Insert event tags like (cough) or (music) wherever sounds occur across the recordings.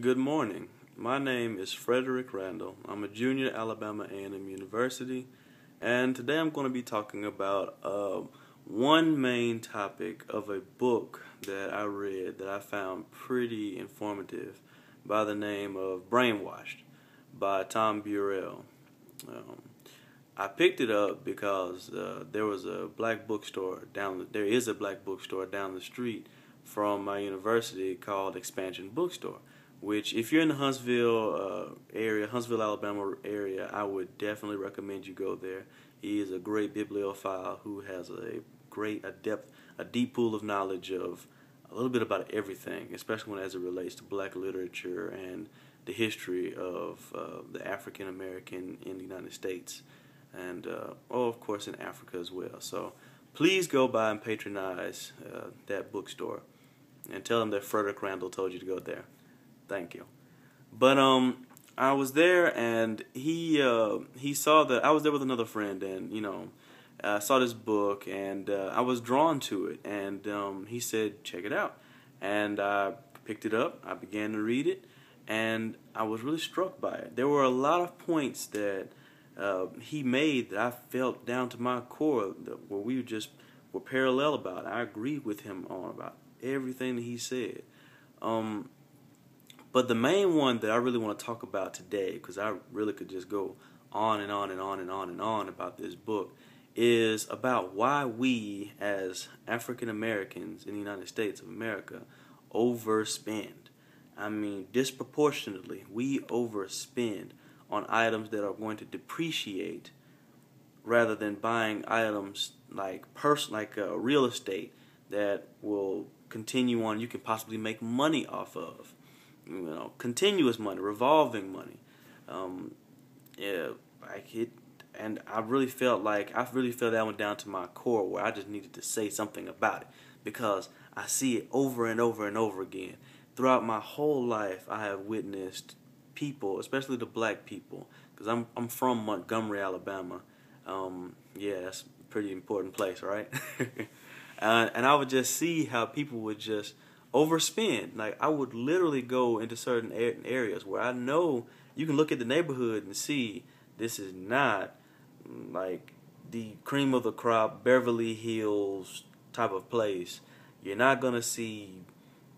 Good morning. My name is Frederick Randall. I'm a junior at Alabama A&M University, and today I'm going to be talking about uh, one main topic of a book that I read that I found pretty informative by the name of Brainwashed by Tom Burrell. Um, I picked it up because uh, there was a black bookstore down. The, there is a black bookstore down the street from my university called Expansion Bookstore. Which, if you're in the Huntsville uh, area, Huntsville, Alabama area, I would definitely recommend you go there. He is a great bibliophile who has a great, a depth, a deep pool of knowledge of a little bit about everything, especially when as it relates to black literature and the history of uh, the African American in the United States and uh, oh, of course, in Africa as well. So please go by and patronize uh, that bookstore, and tell them that Frederick Randall told you to go there. Thank you. But um, I was there, and he uh, he saw that I was there with another friend, and you know. I saw this book and uh, I was drawn to it, and um, he said, "Check it out." And I picked it up. I began to read it, and I was really struck by it. There were a lot of points that uh, he made that I felt down to my core that where we just were parallel about. I agreed with him on about everything that he said. Um, but the main one that I really want to talk about today, because I really could just go on and on and on and on and on about this book, is about why we as African Americans in the United States of America overspend. I mean, disproportionately, we overspend on items that are going to depreciate rather than buying items like pers- like uh, real estate that will continue on you can possibly make money off of you know continuous money revolving money um, yeah like it and I really felt like I really felt that one down to my core where I just needed to say something about it because I see it over and over and over again throughout my whole life I have witnessed people, especially the black people, because I'm I'm from Montgomery, Alabama. Um, yeah, that's a pretty important place, right? (laughs) uh, and I would just see how people would just overspend. Like I would literally go into certain areas where I know you can look at the neighborhood and see this is not like the cream of the crop Beverly Hills type of place. You're not gonna see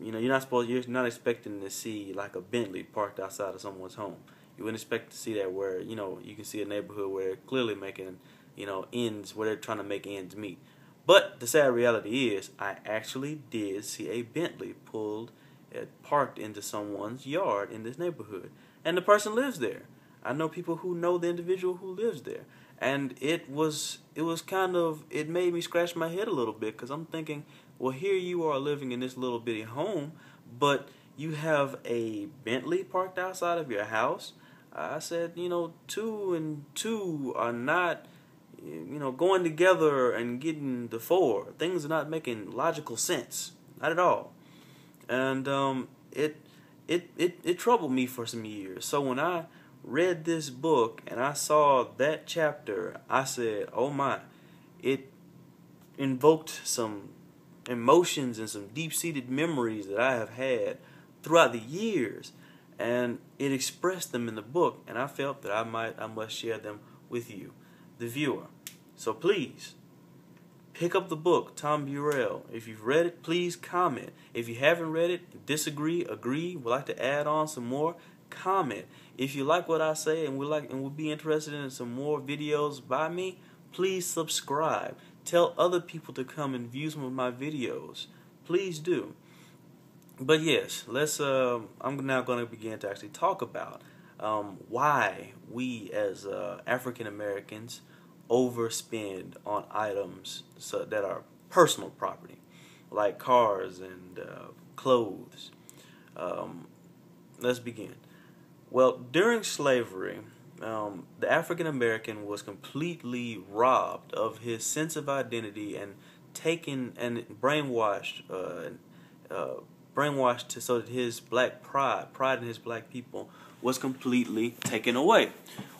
you know, you're not supposed, you're not expecting to see like a Bentley parked outside of someone's home. You wouldn't expect to see that where, you know, you can see a neighborhood where they're clearly making, you know, ends, where they're trying to make ends meet. But the sad reality is, I actually did see a Bentley pulled, uh, parked into someone's yard in this neighborhood. And the person lives there. I know people who know the individual who lives there. And it was, it was kind of, it made me scratch my head a little bit because I'm thinking, well, here you are living in this little bitty home, but you have a Bentley parked outside of your house. I said, you know, two and two are not, you know, going together and getting the four. Things are not making logical sense, not at all. And um, it, it, it, it troubled me for some years. So when I read this book and I saw that chapter, I said, oh my, it invoked some emotions and some deep seated memories that I have had throughout the years. And it expressed them in the book, and I felt that I might I must share them with you, the viewer. So please pick up the book, Tom Burrell. If you've read it, please comment. If you haven't read it, disagree, agree, would like to add on some more, comment. If you like what I say and would like and would be interested in some more videos by me, please subscribe. Tell other people to come and view some of my videos. Please do. But yes, let's. Uh, I'm now going to begin to actually talk about um, why we as uh, African Americans overspend on items so, that are personal property, like cars and uh, clothes. Um, let's begin. Well, during slavery, um, the African American was completely robbed of his sense of identity and taken and brainwashed, uh, uh, brainwashed to, so that his black pride, pride in his black people, was completely taken away.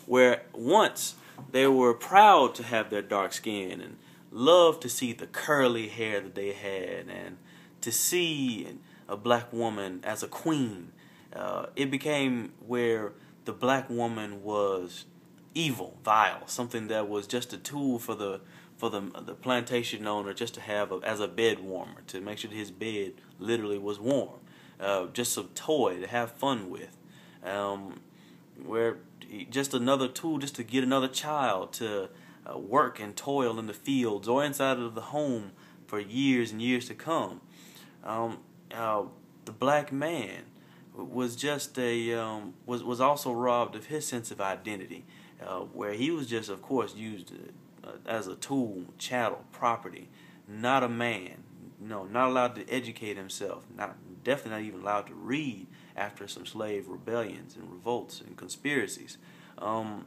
Where once they were proud to have their dark skin and loved to see the curly hair that they had and to see a black woman as a queen. Uh, it became where the black woman was evil, vile, something that was just a tool for the for the the plantation owner just to have a, as a bed warmer to make sure that his bed literally was warm, uh, just a toy to have fun with, um, where just another tool just to get another child to uh, work and toil in the fields or inside of the home for years and years to come. Um, uh, the black man was just a um, was was also robbed of his sense of identity, uh, where he was just, of course, used uh, as a tool, chattel, property, not a man. No, not allowed to educate himself. Not definitely not even allowed to read after some slave rebellions and revolts and conspiracies. Um,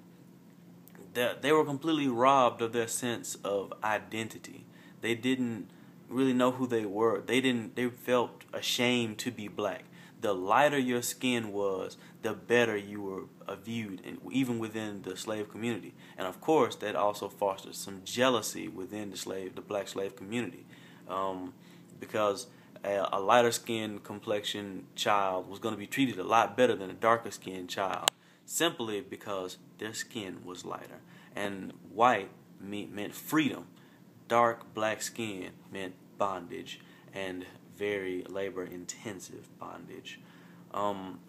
that they were completely robbed of their sense of identity. They didn't really know who they were. They didn't. They felt ashamed to be black. The lighter your skin was, the better you were viewed, and even within the slave community. And of course, that also fostered some jealousy within the slave, the black slave community, um, because a, a lighter skinned complexion child was going to be treated a lot better than a darker skinned child simply because their skin was lighter. And white meant freedom. Dark black skin meant bondage and very labor intensive bondage. Um,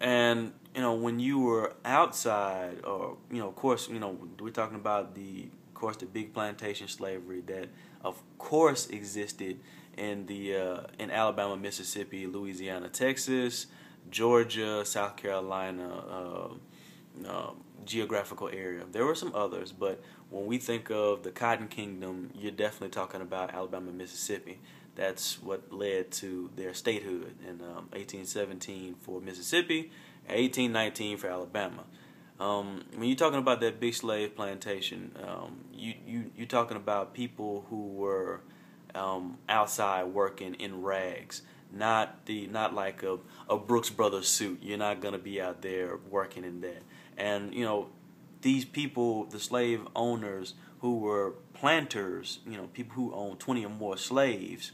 and you know when you were outside, or you know, of course, you know, we're talking about the, of course, the big plantation slavery that, of course, existed in the uh, in Alabama, Mississippi, Louisiana, Texas, Georgia, South Carolina uh, uh, geographical area. There were some others, but when we think of the Cotton Kingdom, you're definitely talking about Alabama, Mississippi. That's what led to their statehood in um, 1817 for Mississippi, 1819 for Alabama. Um, when you're talking about that big slave plantation, um, you, you, you're talking about people who were um, outside working in rags not the not like a, a Brooks Brothers suit. You're not gonna be out there working in that. And you know, these people, the slave owners who were planters, you know, people who owned 20 or more slaves,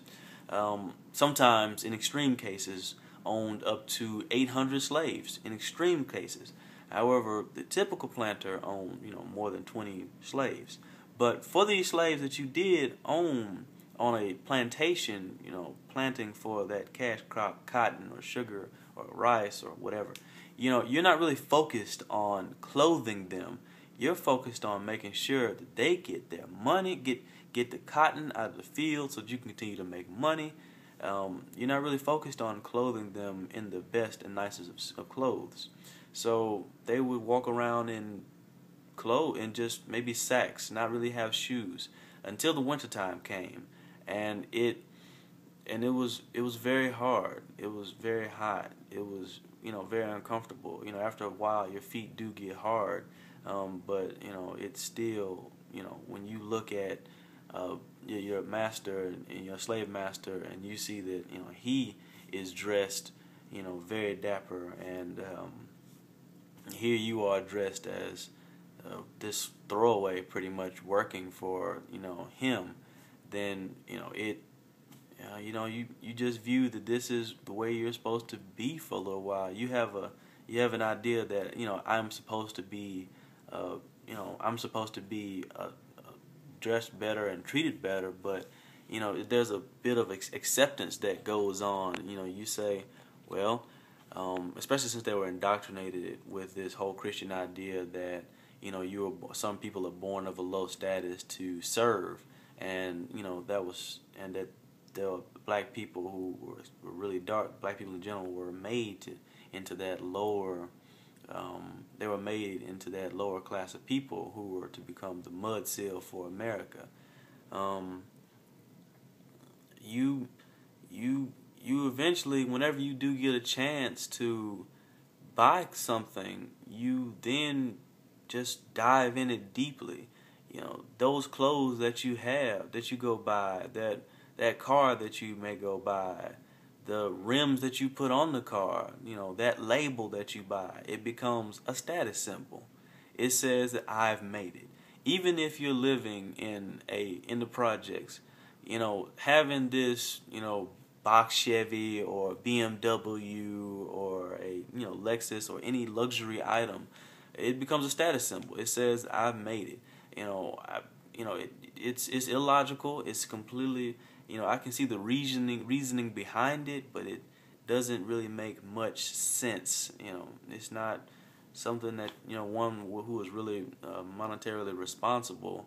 um, sometimes in extreme cases owned up to 800 slaves in extreme cases. However, the typical planter owned, you know, more than 20 slaves. But for these slaves that you did own, on a plantation, you know, planting for that cash crop, cotton or sugar or rice or whatever, you know, you're not really focused on clothing them. You're focused on making sure that they get their money, get get the cotton out of the field so you can continue to make money. Um, you're not really focused on clothing them in the best and nicest of, of clothes. So they would walk around in clothes and just maybe sacks, not really have shoes until the wintertime came and it and it was it was very hard. It was very hot. It was you know very uncomfortable. You know after a while your feet do get hard, um, but you know it's still you know when you look at uh, your, master and your slave master and you see that you know he is dressed you know very dapper and um, here you are dressed as uh, this throwaway pretty much working for you know him then you know it uh, you know you you just view that this is the way you're supposed to be for a little while. You have a you have an idea that you know I'm supposed to be uh, you know I'm supposed to be uh, uh dressed better and treated better but you know there's a bit of acceptance that goes on. You know you say well um, especially since they were indoctrinated with this whole Christian idea that you know you are some people are born of a low status to serve and you know that was and that were black people who were, were really dark. Black people in general were made to, into that lower. Um, they were made into that lower class of people who were to become the mudsill for America. Um, you, you, you eventually, whenever you do get a chance to buy something, you then just dive in it deeply you know those clothes that you have that you go buy that that car that you may go buy the rims that you put on the car you know that label that you buy it becomes a status symbol it says that i've made it even if you're living in a in the projects you know having this you know box chevy or bmw or a you know Lexus or any luxury item, it becomes a status symbol. It says I've made it. You know, I, you know, it, it's it's illogical. It's completely, you know, I can see the reasoning reasoning behind it, but it doesn't really make much sense. You know, it's not something that you know one who is really uh, monetarily responsible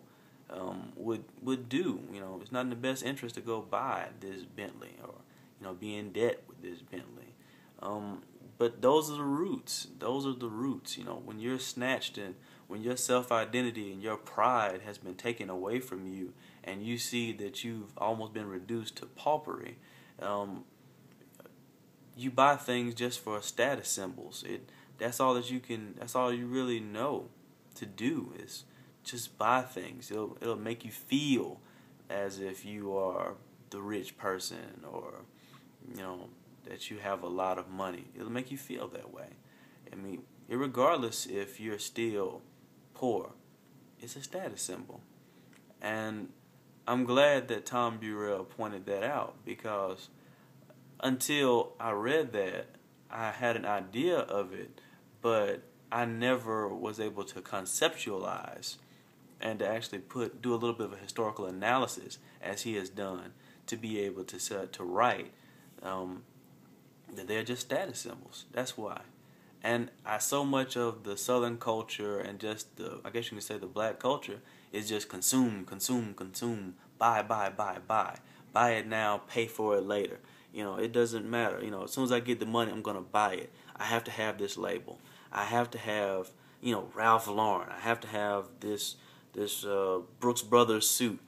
um, would would do. You know, it's not in the best interest to go buy this Bentley or you know be in debt with this Bentley. Um, but those are the roots. Those are the roots. You know, when you're snatched and when your self identity and your pride has been taken away from you, and you see that you've almost been reduced to paupery. Um, you buy things just for status symbols. It that's all that you can. That's all you really know to do is just buy things. It'll it'll make you feel as if you are the rich person or you know that you have a lot of money. It'll make you feel that way. I mean, regardless if you're still poor, it's a status symbol. And I'm glad that Tom Burrell pointed that out because until I read that, I had an idea of it but I never was able to conceptualize and to actually put do a little bit of a historical analysis as he has done to be able to set, to write um, that they're just status symbols. That's why. And I so much of the Southern culture and just the I guess you can say the black culture is just consume, consume, consume, buy, buy, buy, buy, buy it now, pay for it later. You know, it doesn't matter. You know, as soon as I get the money, I'm gonna buy it. I have to have this label. I have to have you know Ralph Lauren. I have to have this this uh, Brooks Brothers suit.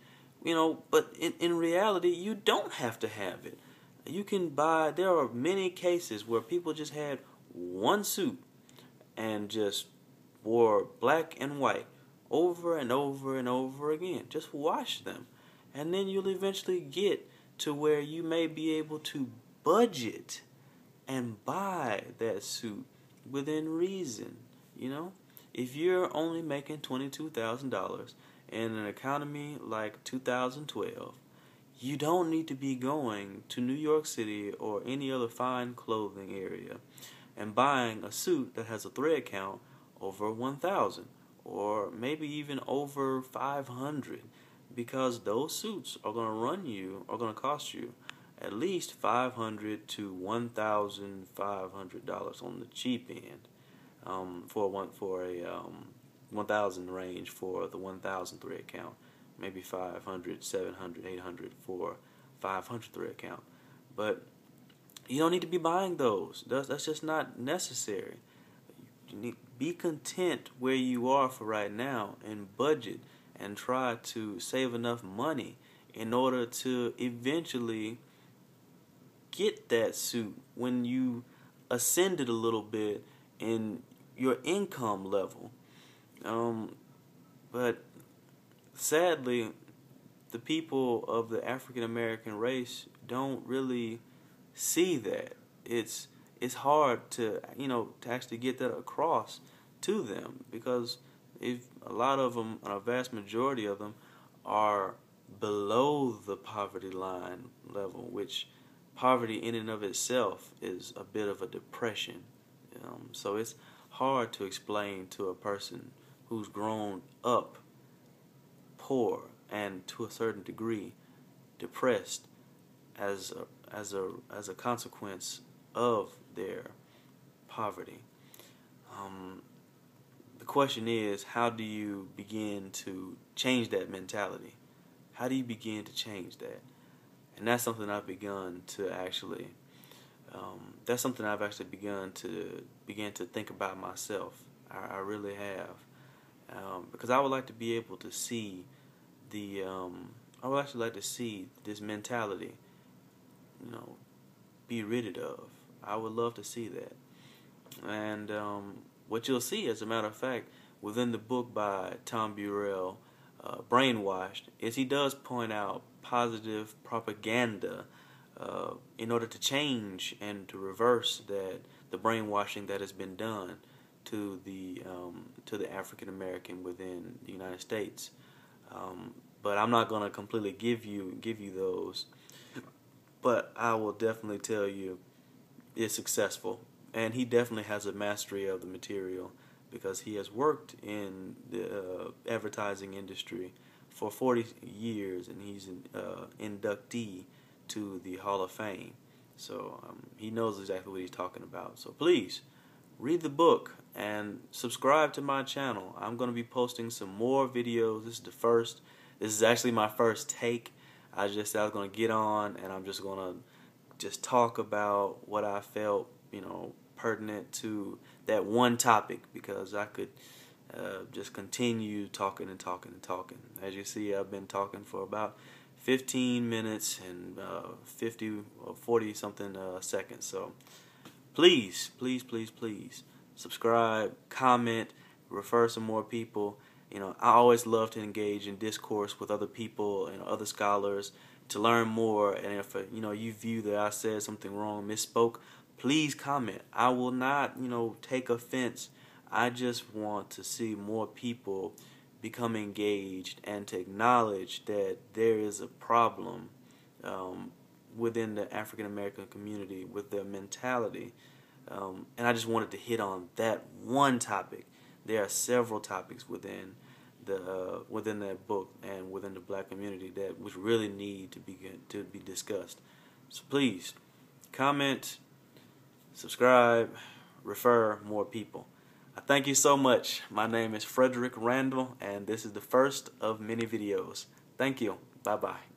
You know, but in in reality, you don't have to have it. You can buy. There are many cases where people just had one suit and just wore black and white over and over and over again. Just wash them, and then you'll eventually get to where you may be able to budget and buy that suit within reason. You know, if you're only making twenty-two thousand dollars in an economy like 2012, you don't need to be going to New York City or any other fine clothing area and buying a suit that has a thread count over 1,000 or maybe even over 500 because those suits are going to run you, are going to cost you at least five hundred to one thousand five hundred dollars on the cheap end um, for one for a um, one thousand range for the one thousand thread count, maybe 500, 700, 800 for five hundred thread count, but you don't need to be buying those. That's that's just not necessary. You need be content where you are for right now and budget and try to save enough money in order to eventually get that suit when you ascended a little bit in your income level. Um, but sadly, the people of the African American race don't really see that. It's it's hard to you know to actually get that across to them because if a lot of them, a vast majority of them, are below the poverty line level, which poverty in and of itself is a bit of a depression. Um, so it's hard to explain to a person who's grown up poor and to a certain degree depressed as a, as a as a consequence of their poverty. Um, the question is, how do you begin to change that mentality? How do you begin to change that? and that's something I've begun to actually. Um, that's something I've actually begun to begin to think about myself. I, I really have, um, because I would like to be able to see the. Um, I would actually like to see this mentality, you know, be rid of. I would love to see that, and um, what you'll see, as a matter of fact, within the book by Tom Burrell, uh, "Brainwashed," is he does point out positive propaganda uh, in order to change and to reverse that the brainwashing that has been done to the um, to the African American within the United States. Um, but I'm not going to completely give you give you those. But I will definitely tell you it's successful. and he definitely has a mastery of the material because he has worked in the uh, advertising industry for 40 years and he's an uh, inductee to the Hall of Fame. So um, he knows exactly what he's talking about. So please read the book and subscribe to my channel. I'm going to be posting some more videos. This is the first. This is actually my first take. I just I was going to get on and I'm just going to just talk about what I felt, you know, pertinent to that one topic because I could uh, just continue talking and talking and talking. As you see, I've been talking for about 15 minutes and uh, 50 or 40 something uh, seconds. So please, please, please, please subscribe, comment, refer some more people. You know, I always love to engage in discourse with other people and other scholars to learn more. And if you know you view that I said something wrong, misspoke, please comment. I will not, you know, take offense. I just want to see more people become engaged and to acknowledge that there is a problem um, within the African American community with their mentality. Um, and I just wanted to hit on that one topic. There are several topics within the uh, within that book and within the black community that which really need to be to be discussed. So please comment, subscribe, refer more people. I thank you so much. My name is Frederick Randall, and this is the first of many videos. Thank you. Bye bye.